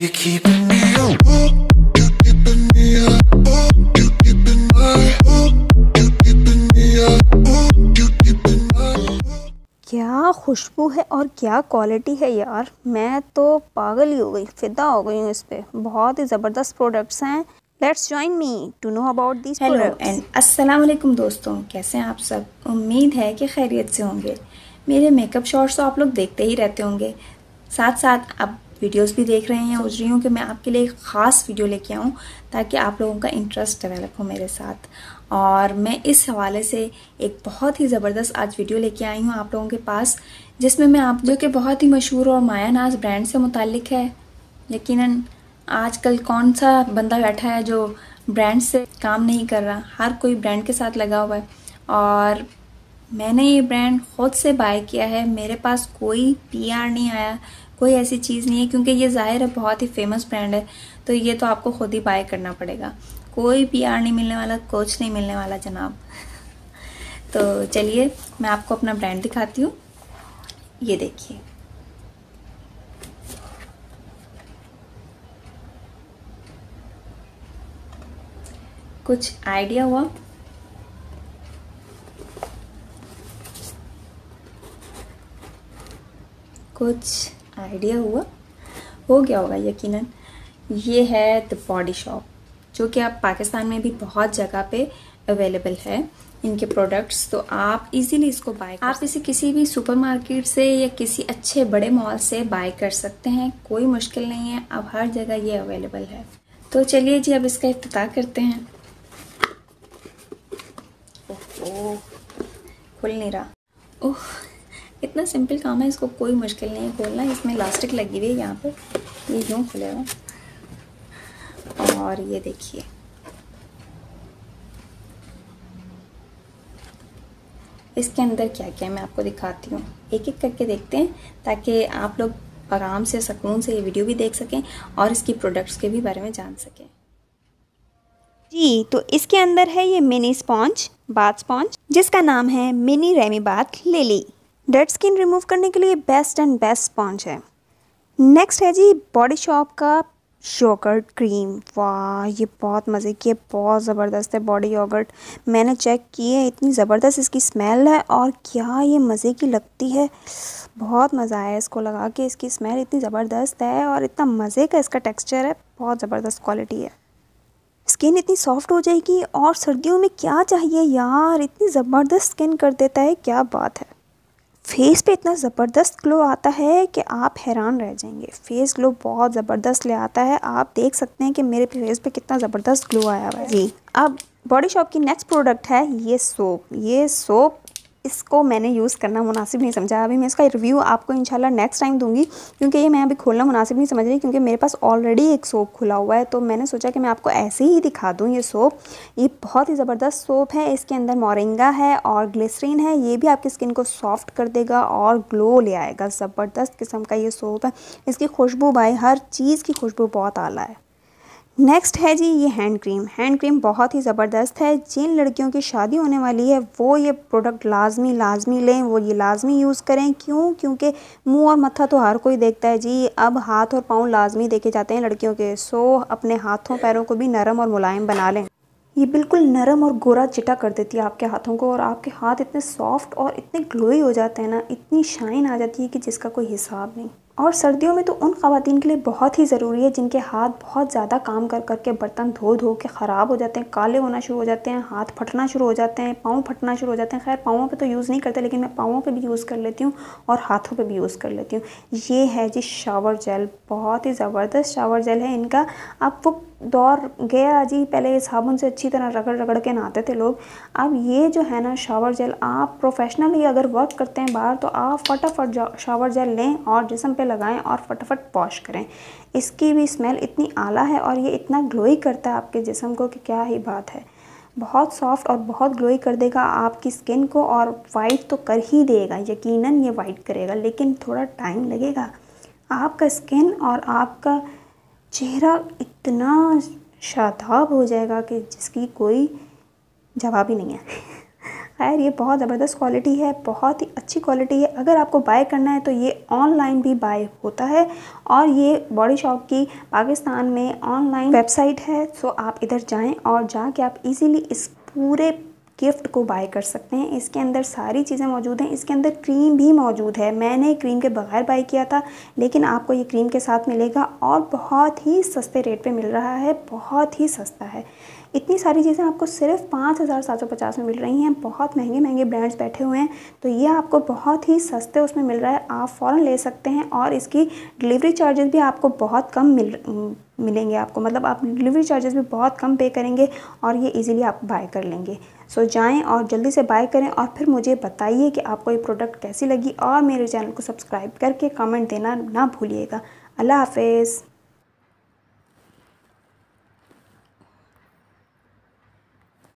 You're keeping me up. You're keeping me up. You're keeping my. You're keeping me up. You're keeping my. क्या खुशबू है और क्या quality है यार मैं तो पागल ही हो गई फिदा हो गई हूँ इस पे बहुत ही ज़बरदस्त प्रोडक्ट्स हैं let's join me to know about this hello and अस्सलाम वालेकुम दोस्तों कैसे हैं आप सब उम्मीद है कि खैरियत से होंगे मेरे मेकअप शॉट्स तो आप लोग देखते ही रहते होंगे साथ साथ आप वीडियोस भी देख रहे हैं सोच रही हूँ कि मैं आपके लिए ख़ास वीडियो लेके आऊँ ताकि आप लोगों का इंटरेस्ट डेवलप हो मेरे साथ। और मैं इस हवाले से एक बहुत ही ज़बरदस्त आज वीडियो लेके आई हूँ आप लोगों के पास, जिसमें मैं आप, जो कि बहुत ही मशहूर और माया नाज ब्रांड से मुतल है। यकीनन, आजकल कौन सा बंदा बैठा है जो ब्रांड से काम नहीं कर रहा? हर कोई ब्रांड के साथ लगा हुआ है। और मैंने ये ब्रांड खुद से बाय किया है। मेरे पास कोई पीआर नहीं आया। कोई ऐसी चीज़ नहीं है, क्योंकि ये ज़ाहिर है, बहुत ही फ़ेमस ब्रांड है तो ये तो आपको खुद ही बाय करना पड़ेगा। कोई पीआर नहीं मिलने वाला कुछ नहीं मिलने वाला, जनाब। तो चलिए, मैं आपको अपना ब्रांड दिखाती हूँ। ये देखिए। कुछ आइडिया हुआ। कुछ आइडिया हुआ। हो गया होगा यकीनन। ये है द बॉडी शॉप जो कि आप पाकिस्तान में भी बहुत जगह पे अवेलेबल है इनके प्रोडक्ट्स तो आप इजीली इसको बाय आप इसे किसी भी सुपरमार्केट से या किसी अच्छे बड़े मॉल से बाय कर सकते हैं। कोई मुश्किल नहीं है, अब हर जगह ये अवेलेबल है। तो चलिए जी, अब इसका इफ्तः करते हैं। ओह, खुल नहीं रहा। ओह इतना सिंपल काम है, इसको कोई मुश्किल नहीं है खोलना। इसमें इलास्टिक लगी हुई है यहाँ पे। ये यूँ खुलेगा और ये देखिए। इसके अंदर क्या क्या मैं आपको दिखाती हूँ। एक एक करके देखते हैं, ताकि आप लोग आराम से, सुकून से ये वीडियो भी देख सकें और इसकी प्रोडक्ट्स के भी बारे में जान सकें। जी तो इसके अंदर है ये मिनी स्पॉन्ज बाथ स्पॉन्ज जिसका नाम है mini Remy bath lily dead skin remove करने के लिए बेस्ट एंड बेस्ट स्पॉन्ज है। नेक्स्ट है जी, बॉडी शॉप का योगर्ट क्रीम। वाह, ये बहुत मज़े की है बहुत ज़बरदस्त है बॉडी योगर्ट। मैंने चेक की है, इतनी ज़बरदस्त इसकी स्मेल है और क्या ये मज़े की लगती है। बहुत मज़ा आया इसको लगा के, इसकी स्मेल इतनी ज़बरदस्त है और इतना मज़े का इसका टेक्सचर है। बहुत ज़बरदस्त क्वालिटी है। स्किन इतनी सॉफ्ट हो जाएगी और सर्दियों में क्या चाहिए यार, इतनी ज़बरदस्त स्किन कर देता है, क्या बात है। फेस पे इतना ज़बरदस्त ग्लो आता है कि आप हैरान रह जाएँगे। फेस ग्लो बहुत ज़बरदस्त ले आता है। आप देख सकते हैं कि मेरे फेस पे कितना ज़बरदस्त ग्लो आया हुआ है। जी। अब बॉडी शॉप की नेक्स्ट प्रोडक्ट है ये सोप। ये सोप इसको मैंने यूज़ करना मुनासिब नहीं समझा। अभी मैं इसका रिव्यू आपको इंशाल्लाह नेक्स्ट टाइम दूँगी, क्योंकि ये मैं अभी खोलना मुनासिब नहीं समझ रही, क्योंकि मेरे पास ऑलरेडी एक सोप खुला हुआ है। तो मैंने सोचा कि मैं आपको ऐसे ही दिखा दूँ ये सोप ये बहुत ही ज़बरदस्त सोप है, इसके अंदर मोरिंगा है और ग्लिसरीन है। ये भी आपकी स्किन को सॉफ्ट कर देगा और ग्लो ले आएगा। ज़बरदस्त किस्म का ये सोप है। इसकी खुशबू भाई, हर चीज़ की खुशबू बहुत आला है। नेक्स्ट है जी ये हैंड क्रीम हैंड क्रीम बहुत ही ज़बरदस्त है। जिन लड़कियों की शादी होने वाली है, वो ये प्रोडक्ट लाजमी लाजमी लें, वो ये लाजमी यूज़ करें। क्यों? क्योंकि मुँह और मत्था तो हर कोई देखता है जी। अब हाथ और पाँव लाजमी देखे जाते हैं लड़कियों के। सो अपने हाथों, पैरों को भी नरम और मुलायम बना लें। ये बिल्कुल नरम और गोरा चिटा कर देती है आपके हाथों को और आपके हाथ इतने सॉफ्ट और इतने ग्लोई हो जाते हैं ना, इतनी शाइन आ जाती है कि जिसका कोई हिसाब नहीं। और सर्दियों में तो उन ख़वातीन के लिए बहुत ही ज़रूरी है जिनके हाथ बहुत ज़्यादा काम कर कर के बर्तन धो धो के ख़राब हो जाते हैं, काले होना शुरू हो जाते हैं, हाथ फटना शुरू हो जाते हैं, पाँव फटना शुरू हो जाते हैं। खैर, पाँवों पे तो यूज़ नहीं करते लेकिन मैं पाँवों पे भी यूज़ कर लेती हूँ और हाथों पर भी यूज़ कर लेती हूँ। ये है जी शावर जेल, बहुत ही ज़बरदस्त शावर जेल है इनका। आप वो दौर गया जी, पहले साबुन से अच्छी तरह रगड़ रगड़ के नहाते थे लोग। अब ये जो है ना शावर जेल आप प्रोफेशनली अगर वर्क करते हैं बाहर तो आप फटाफट शावर जेल लें और जिसम पे लगाएँ और फटाफट वॉश करें। इसकी भी स्मेल इतनी आला है और ये इतना ग्लोई करता है आपके जिसम को कि क्या ही बात है। बहुत सॉफ्ट और बहुत ग्लोई कर देगा आपकी स्किन को और वाइट तो कर ही देगा, यकीनन ये वाइट करेगा, लेकिन थोड़ा टाइम लगेगा। आपका स्किन और आपका चेहरा इतना शादाब हो जाएगा कि जिसकी कोई जवाब ही नहीं है। खैर, ये बहुत ज़बरदस्त क्वालिटी है, बहुत ही अच्छी क्वालिटी है। अगर आपको बाय करना है तो ये ऑनलाइन भी बाय होता है और ये बॉडी शॉप की पाकिस्तान में ऑनलाइन वेबसाइट है सो आप इधर जाएँ और जाके आप इजीली इस पूरे गिफ्ट को बाय कर सकते हैं। इसके अंदर सारी चीज़ें मौजूद हैं। इसके अंदर क्रीम भी मौजूद है। मैंने क्रीम के बगैर बाय किया था, लेकिन आपको ये क्रीम के साथ मिलेगा और बहुत ही सस्ते रेट पे मिल रहा है। बहुत ही सस्ता है। इतनी सारी चीज़ें आपको सिर्फ़ पाँच हज़ार सात सौ पचास में मिल रही हैं। बहुत महँगे महँगे ब्रांड्स बैठे हुए हैं। तो ये आपको बहुत ही सस्ते उसमें मिल रहा है। आप फ़ौरन ले सकते हैं और इसकी डिलीवरी चार्जेस भी आपको बहुत कम मिल, मिलेंगे आपको। मतलब आप डिलीवरी चार्जेस भी बहुत कम पे करेंगे और ये इजीली आप बाय कर लेंगे। सो जाएँ और जल्दी से बाय करें और फिर मुझे बताइए कि आपको ये प्रोडक्ट कैसी लगी और मेरे चैनल को सब्सक्राइब करके कमेंट देना ना भूलिएगा। अल्लाह हाफिज़।